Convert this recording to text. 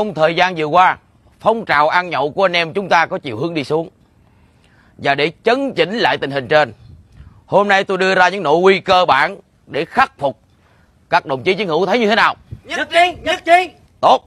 Trong thời gian vừa qua, phong trào ăn nhậu của anh em chúng ta có chiều hướng đi xuống. Và để chấn chỉnh lại tình hình trên, hôm nay tôi đưa ra những nội quy cơ bản để khắc phục. Các đồng chí chiến hữu thấy như thế nào? nhất trí nhất trí Tốt.